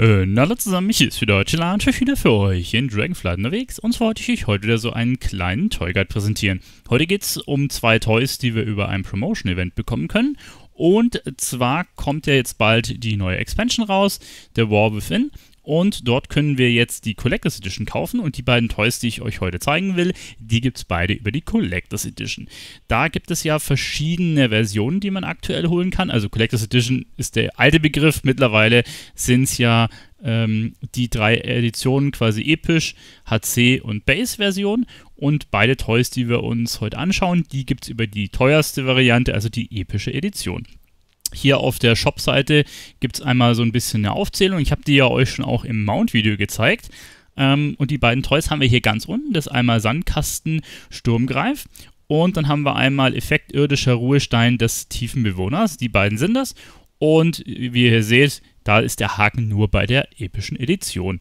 Äh, na hallo zusammen, mich ist wieder Chilla und wieder für euch in Dragonflight unterwegs. Und zwar wollte ich euch heute wieder so einen kleinen Toy Guide präsentieren. Heute geht es um zwei Toys, die wir über ein Promotion-Event bekommen können. Und zwar kommt ja jetzt bald die neue Expansion raus, der War Within und dort können wir jetzt die Collectors Edition kaufen und die beiden Toys, die ich euch heute zeigen will, die gibt es beide über die Collectors Edition. Da gibt es ja verschiedene Versionen, die man aktuell holen kann. Also Collectors Edition ist der alte Begriff, mittlerweile sind es ja ähm, die drei Editionen quasi episch, HC und Base-Version. Und beide Toys, die wir uns heute anschauen, die gibt es über die teuerste Variante, also die epische Edition. Hier auf der Shop-Seite gibt es einmal so ein bisschen eine Aufzählung. Ich habe die ja euch schon auch im Mount-Video gezeigt. Ähm, und die beiden Toys haben wir hier ganz unten. Das ist einmal Sandkasten Sturmgreif. Und dann haben wir einmal Effekt irdischer Ruhestein des tiefen Bewohners. Die beiden sind das. Und wie ihr seht, da ist der Haken nur bei der epischen Edition.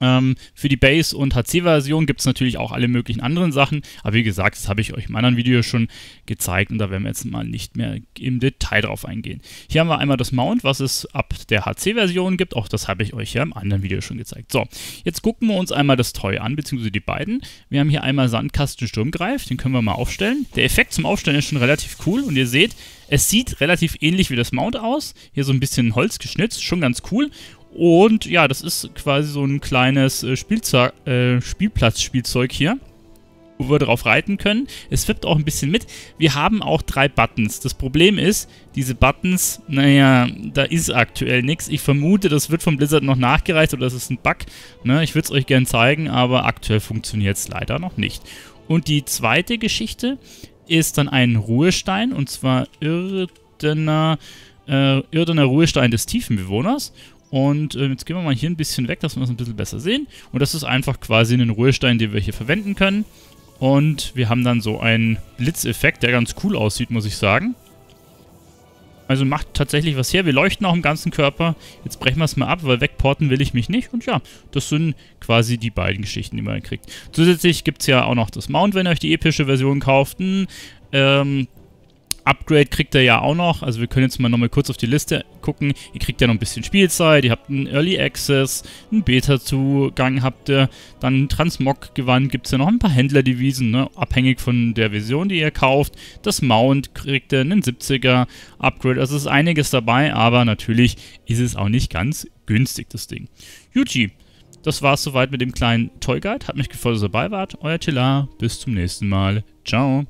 Ähm, für die Base- und HC-Version gibt es natürlich auch alle möglichen anderen Sachen, aber wie gesagt, das habe ich euch im anderen Video schon gezeigt und da werden wir jetzt mal nicht mehr im Detail drauf eingehen. Hier haben wir einmal das Mount, was es ab der HC-Version gibt, auch das habe ich euch ja im anderen Video schon gezeigt. So, jetzt gucken wir uns einmal das Toy an, beziehungsweise die beiden. Wir haben hier einmal Sandkasten Sturmgreif, den können wir mal aufstellen. Der Effekt zum Aufstellen ist schon relativ cool und ihr seht, es sieht relativ ähnlich wie das Mount aus. Hier so ein bisschen Holz geschnitzt, schon ganz cool. Und ja, das ist quasi so ein kleines äh, äh, Spielplatzspielzeug hier, wo wir drauf reiten können. Es wippt auch ein bisschen mit. Wir haben auch drei Buttons. Das Problem ist, diese Buttons, naja, da ist aktuell nichts. Ich vermute, das wird von Blizzard noch nachgereicht oder das ist ein Bug. Ne? Ich würde es euch gerne zeigen, aber aktuell funktioniert es leider noch nicht. Und die zweite Geschichte ist dann ein Ruhestein, und zwar Irdener, äh, Irdener Ruhestein des Tiefenbewohners. Und äh, jetzt gehen wir mal hier ein bisschen weg, dass wir das ein bisschen besser sehen. Und das ist einfach quasi ein Ruhestein, den wir hier verwenden können. Und wir haben dann so einen Blitzeffekt, der ganz cool aussieht, muss ich sagen. Also macht tatsächlich was her. Wir leuchten auch im ganzen Körper. Jetzt brechen wir es mal ab, weil wegporten will ich mich nicht. Und ja, das sind quasi die beiden Geschichten, die man kriegt. Zusätzlich gibt es ja auch noch das Mount, wenn ihr euch die epische Version kauft. Ein, ähm, Upgrade kriegt er ja auch noch. Also wir können jetzt mal nochmal kurz auf die Liste gucken. Ihr kriegt ja noch ein bisschen Spielzeit, ihr habt einen Early Access, einen Beta-Zugang habt ihr, dann Transmog-Gewand gibt es ja noch ein paar Händlerdevisen, ne? abhängig von der Version, die ihr kauft. Das Mount kriegt ihr einen 70er Upgrade, also ist einiges dabei, aber natürlich ist es auch nicht ganz günstig, das Ding. Yuji, das war's soweit mit dem kleinen Toy Guide. Hat mich gefreut, dass ihr dabei wart. Euer Tila, bis zum nächsten Mal. Ciao.